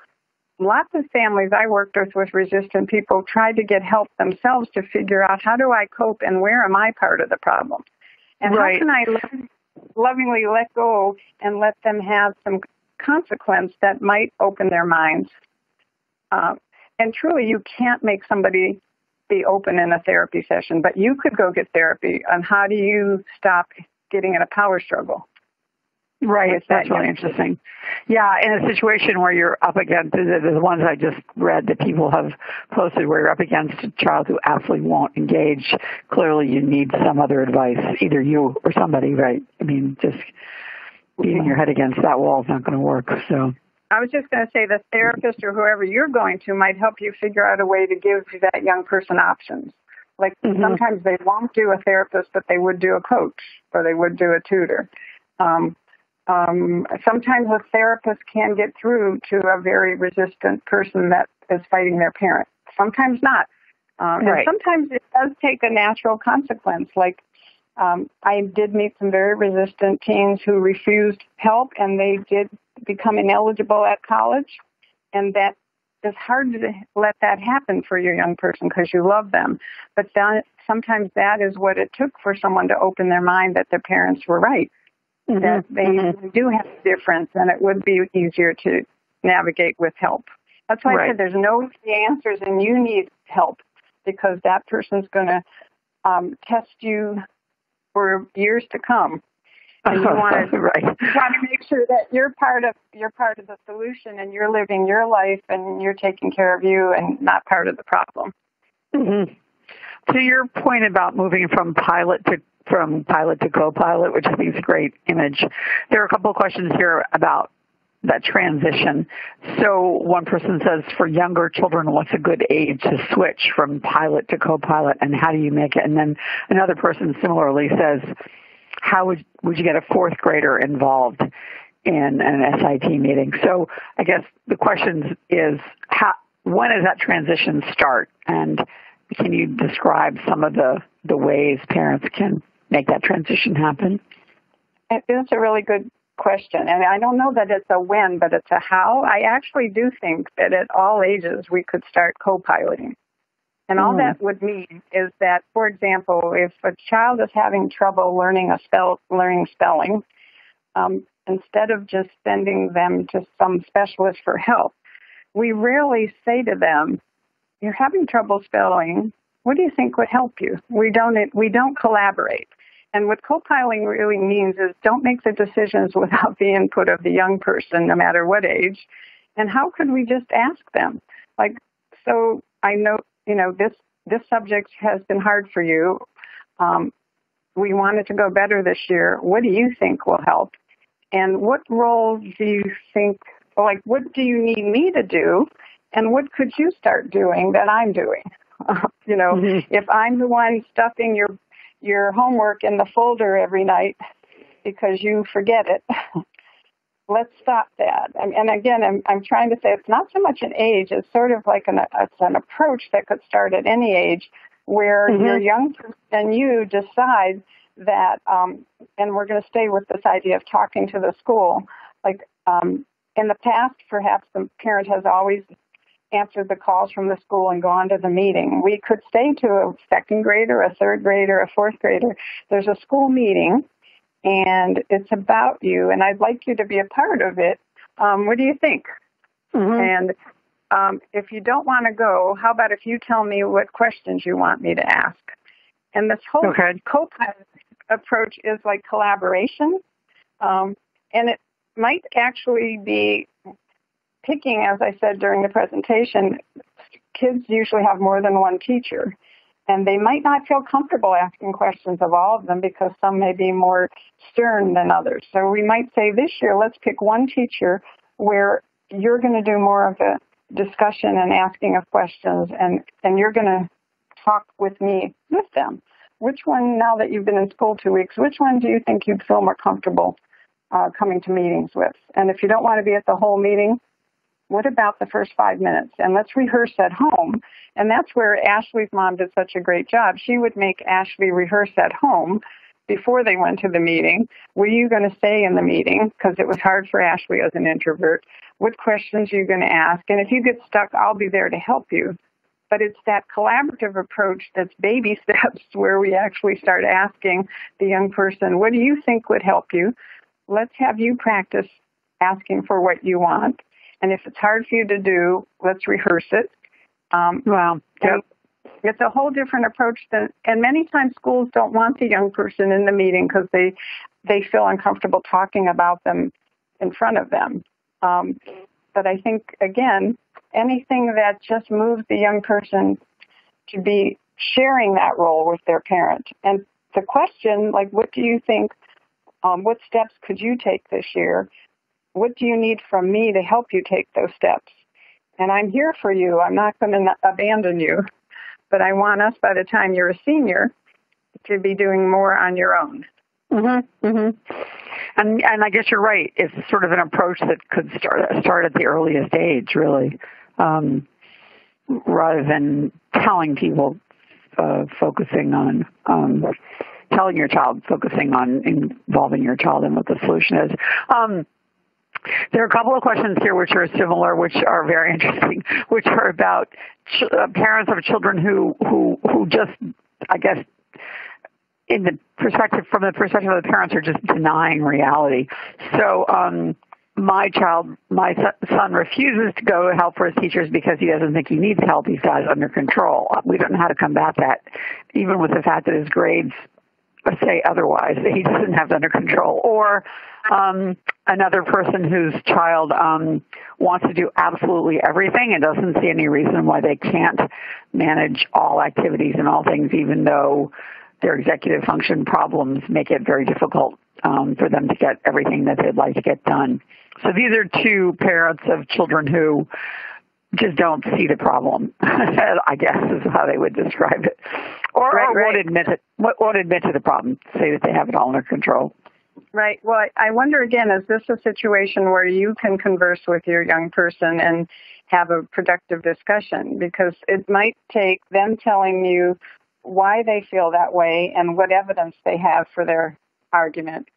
lots of families I worked with with resistant people tried to get help themselves to figure out how do I cope and where am I part of the problem? And right. how can I lovingly let go and let them have some consequence that might open their minds? Uh, and truly, you can't make somebody be open in a therapy session, but you could go get therapy on how do you stop getting in a power struggle. Right, that's really interesting. Yeah, in a situation where you're up against the, the ones I just read that people have posted, where you're up against a child who absolutely won't engage. Clearly, you need some other advice, either you or somebody. Right? I mean, just beating your head against that wall is not going to work. So. I was just going to say the therapist or whoever you're going to might help you figure out a way to give that young person options. Like mm-hmm. sometimes they won't do a therapist, but they would do a coach or they would do a tutor. Um, um, sometimes a therapist can get through to a very resistant person that is fighting their parent. Sometimes not. Um, right. And sometimes it does take a natural consequence. Like um, I did meet some very resistant teens who refused help, and they did become ineligible at college, and that is hard to let that happen for your young person because you love them. But that, sometimes that is what it took for someone to open their mind that their parents were right mm-hmm. that they mm-hmm. do have a difference and it would be easier to navigate with help. That's why right. I said there's no answers and you need help because that person's going to um, test you for years to come. And you want to right. want to make sure that you're part of you're part of the solution and you're living your life and you're taking care of you and not part of the problem. Mm-hmm. To your point about moving from pilot to from pilot to co-pilot, which I think is a great image. There are a couple of questions here about that transition. So one person says, for younger children, what's a good age to switch from pilot to co-pilot, and how do you make it? And then another person similarly says, how would would you get a fourth grader involved in an SIT meeting? So I guess the question is, how when does that transition start? And can you describe some of the the ways parents can make that transition happen? It's a really good question. And I don't know that it's a when, but it's a how. I actually do think that at all ages we could start co piloting. And all mm. that would mean is that, for example, if a child is having trouble learning a spell, learning spelling, um, instead of just sending them to some specialist for help, we rarely say to them, "You're having trouble spelling. What do you think would help you?" We don't we don't collaborate. And what co-piloting really means is don't make the decisions without the input of the young person, no matter what age. And how could we just ask them? Like, so I know, you know, this this subject has been hard for you. Um, we want it to go better this year. What do you think will help? And what role do you think, like, what do you need me to do? And what could you start doing that I'm doing? You know, mm-hmm. if I'm the one stuffing your your homework in the folder every night because you forget it. Let's stop that. And, and again, I'm, I'm trying to say it's not so much an age, it's sort of like an, it's an approach that could start at any age where mm-hmm. your young and you decide that, um, and we're going to stay with this idea of talking to the school. Like um, in the past, perhaps the parent has always answered the calls from the school and gone to the meeting. We could say to a second grader, a third grader, a fourth grader, there's a school meeting and it's about you and I'd like you to be a part of it. Um, what do you think? Mm-hmm. And um, if you don't want to go, how about if you tell me what questions you want me to ask? And this whole okay. co-pilot approach is like collaboration. Um, and it might actually be picking, as I said during the presentation, kids usually have more than one teacher. And they might not feel comfortable asking questions of all of them because some may be more stern than others. So we might say this year, let's pick one teacher where you're going to do more of a discussion and asking of questions and, and you're going to talk with me with them. Which one, now that you've been in school two weeks, which one do you think you'd feel more comfortable uh, coming to meetings with? And if you don't want to be at the whole meeting, what about the first five minutes? And let's rehearse at home. And that's where Ashley's mom did such a great job. She would make Ashley rehearse at home before they went to the meeting. Were you going to stay in the meeting? Because it was hard for Ashley as an introvert. What questions are you going to ask? And if you get stuck, I'll be there to help you. But it's that collaborative approach that's baby steps where we actually start asking the young person, what do you think would help you? Let's have you practice asking for what you want and if it's hard for you to do, let's rehearse it. Um, wow. Yep. It's a whole different approach than, and many times schools don't want the young person in the meeting because they, they feel uncomfortable talking about them in front of them. Um, but I think, again, anything that just moves the young person to be sharing that role with their parent. And the question, like, what do you think? Um, what steps could you take this year? What do you need from me to help you take those steps? And I'm here for you. I'm not going to abandon you. But I want us, by the time you're a senior, to be doing more on your own. Mm-hmm. Mm-hmm. And and I guess you're right. It's sort of an approach that could start start at the earliest age, really, um, rather than telling people, uh, focusing on um, telling your child, focusing on involving your child in what the solution is. Um, there are a couple of questions here which are similar, which are very interesting, which are about ch- uh, parents of children who who who just, I guess, in the perspective from the perspective of the parents, are just denying reality. So. Um, my child, my son refuses to go help for his teachers because he doesn't think he needs help. He's got it under control. We don't know how to combat that, even with the fact that his grades say otherwise, that he doesn't have it under control. Or um, another person whose child um, wants to do absolutely everything and doesn't see any reason why they can't manage all activities and all things, even though their executive function problems make it very difficult um, for them to get everything that they'd like to get done. So these are two parents of children who just don't see the problem. I guess is how they would describe it, or, right, or right. won't admit it. Won't admit to the problem. Say that they have it all under control. Right. Well, I wonder again, is this a situation where you can converse with your young person and have a productive discussion? Because it might take them telling you why they feel that way and what evidence they have for their argument,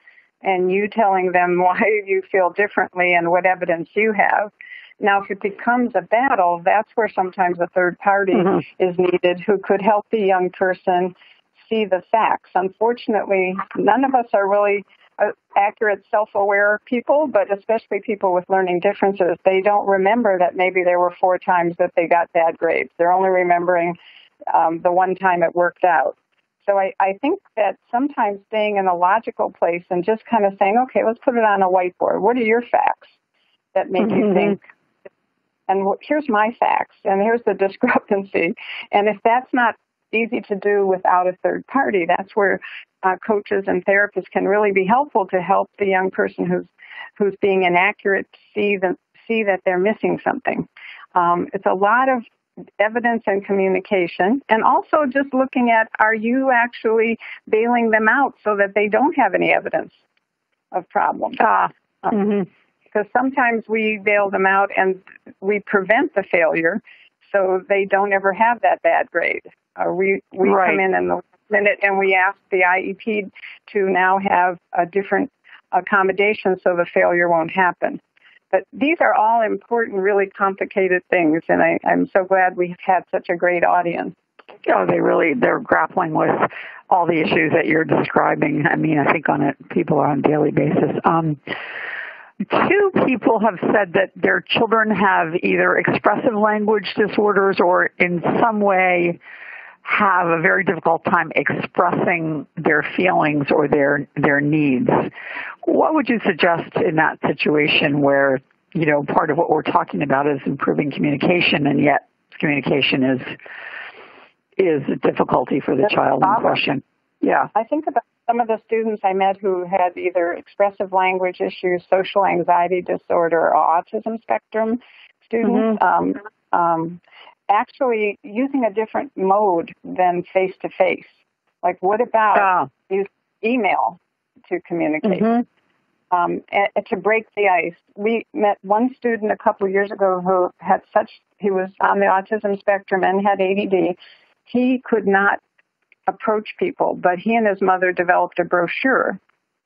and you telling them why you feel differently and what evidence you have. Now, if it becomes a battle, that's where sometimes a third party mm-hmm. is needed who could help the young person see the facts. Unfortunately, none of us are really accurate, self-aware people, but especially people with learning differences, they don't remember that maybe there were four times that they got bad grades. They're only remembering um, the one time it worked out. So I, I think that sometimes staying in a logical place and just kind of saying, okay, let's put it on a whiteboard. What are your facts that make mm-hmm. you think? And here's my facts, and here's the discrepancy. And if that's not easy to do without a third party. That's where uh, coaches and therapists can really be helpful to help the young person who's who's being inaccurate see the, see that they're missing something. Um, it's a lot of evidence and communication, and also just looking at are you actually bailing them out so that they don't have any evidence of problems. Ah. Mm-hmm. Because sometimes we bail them out and we prevent the failure so they don't ever have that bad grade. Uh, we we right. come in and the minute and we ask the IEP to now have a different accommodation so the failure won't happen. But these are all important, really complicated things, and I, I'm so glad we've had such a great audience. Oh, they really they're grappling with all the issues that you're describing. I mean, I think on it people are on a daily basis. Um, two people have said that their children have either expressive language disorders or in some way have a very difficult time expressing their feelings or their their needs. What would you suggest in that situation where you know part of what we're talking about is improving communication, and yet communication is is a difficulty for the That's child in question? Yeah, I think about some of the students I met who had either expressive language issues, social anxiety disorder, or autism spectrum students. Mm-hmm. Um, um, actually using a different mode than face to face. Like, what about use email to communicate? Mm-hmm. Um, and, to break the ice, we met one student a couple of years ago who had such, he was on the autism spectrum and had ADD. He could not approach people, but he and his mother developed a brochure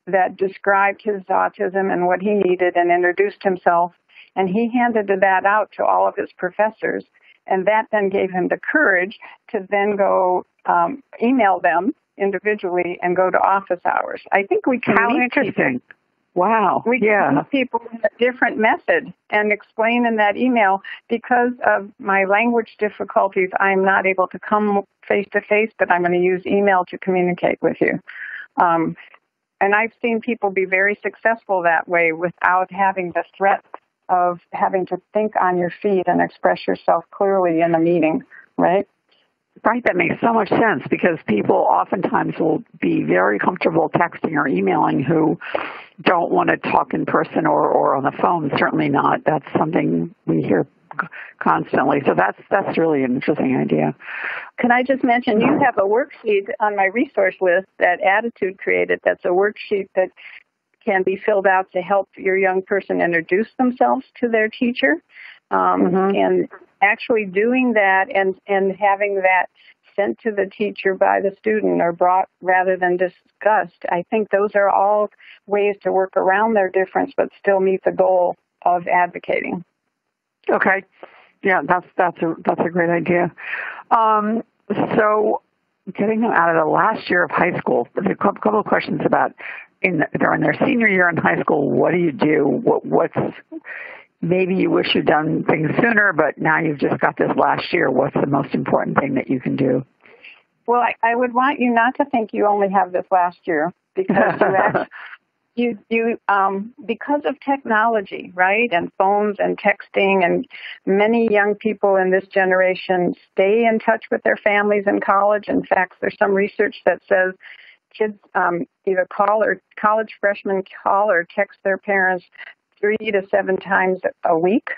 that described his autism and what he needed and introduced himself. And he handed that out to all of his professors. And that then gave him the courage to then go um, email them individually and go to office hours. I think we can. How interesting. People. Wow. We yeah. can people in a different method and explain in that email because of my language difficulties, I'm not able to come face to face, but I'm going to use email to communicate with you. Um, and I've seen people be very successful that way without having the threat of having to think on your feet and express yourself clearly in a meeting, right? Right, that makes so much sense because people oftentimes will be very comfortable texting or emailing who don't want to talk in person or, or on the phone. Certainly not. That's something we hear constantly. So that's that's really an interesting idea. Can I just mention you have a worksheet on my resource list that ADDitude created. That's a worksheet that can be filled out to help your young person introduce themselves to their teacher. Um, mm-hmm. And actually doing that and, and having that sent to the teacher by the student or brought rather than discussed, I think those are all ways to work around their difference but still meet the goal of advocating. Okay. Yeah, that's that's a that's a great idea. Um, so getting them out of the last year of high school, a couple of questions about in they're in their senior year in high school. What do you do? What, what's maybe you wish you'd done things sooner, but now you've just got this last year. What's the most important thing that you can do? Well, I, I would want you not to think you only have this last year because you actually, you you um because of technology right and phones and texting and many young people in this generation stay in touch with their families in college in fact there's some research that says kids um, either call or college freshmen call or text their parents three to seven times a week.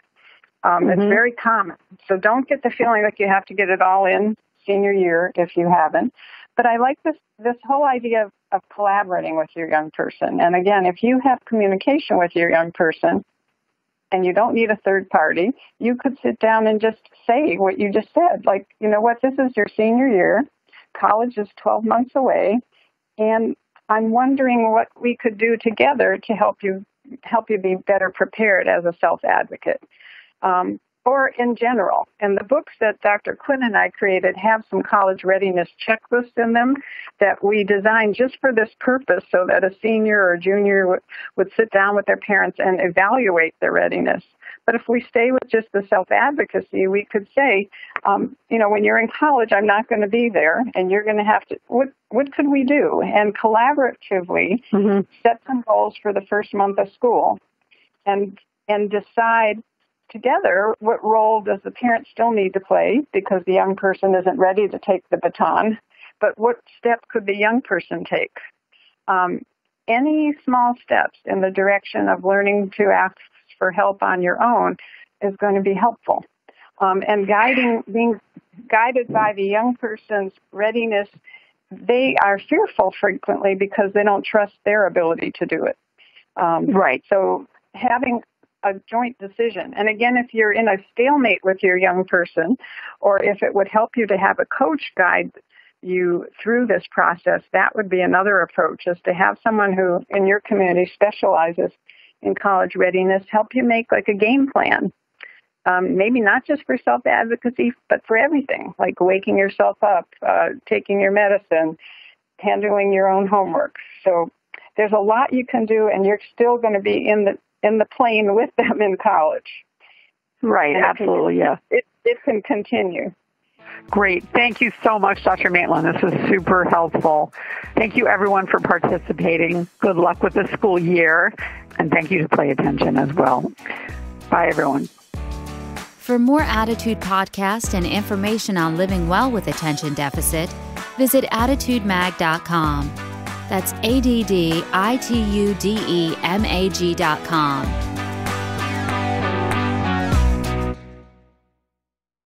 Um, mm-hmm. It's very common. So don't get the feeling like you have to get it all in senior year if you haven't. But I like this this whole idea of, of collaborating with your young person. And again, if you have communication with your young person and you don't need a third party, you could sit down and just say what you just said. Like, you know what, this is your senior year. College is 12 months away and I'm wondering what we could do together to help you help you be better prepared as a self advocate. Um, or in general. And the books that Dr. Quinn and I created have some college readiness checklists in them that we designed just for this purpose so that a senior or junior would, would sit down with their parents and evaluate their readiness. But if we stay with just the self advocacy, we could say, um, you know, when you're in college, I'm not going to be there, and you're going to have to. What what could we do? And collaboratively mm-hmm. set some goals for the first month of school, and and decide together what role does the parent still need to play because the young person isn't ready to take the baton, but what step could the young person take? Um, any small steps in the direction of learning to ask for help on your own is going to be helpful. Um, and guiding, being guided by the young person's readiness, they are fearful frequently because they don't trust their ability to do it. Um, right. So having a joint decision. And again, if you're in a stalemate with your young person, or if it would help you to have a coach guide you through this process, that would be another approach, is to have someone who in your community specializes in college readiness help you make like a game plan. Um, maybe not just for self advocacy, but for everything, like waking yourself up, uh, taking your medicine, handling your own homework. So there's a lot you can do, and you're still going to be in the in the plane with them in college. Right, and absolutely, it yeah. It, it can continue. Great. Thank you so much, Dr. Maitland. This was super helpful. Thank you, everyone, for participating. Good luck with the school year. And thank you to Play Attention as well. Bye, everyone. For more ADDitude Podcast and information on living well with attention deficit, visit ADDitudeMag.com. That's A D D I T U D E M A G.com.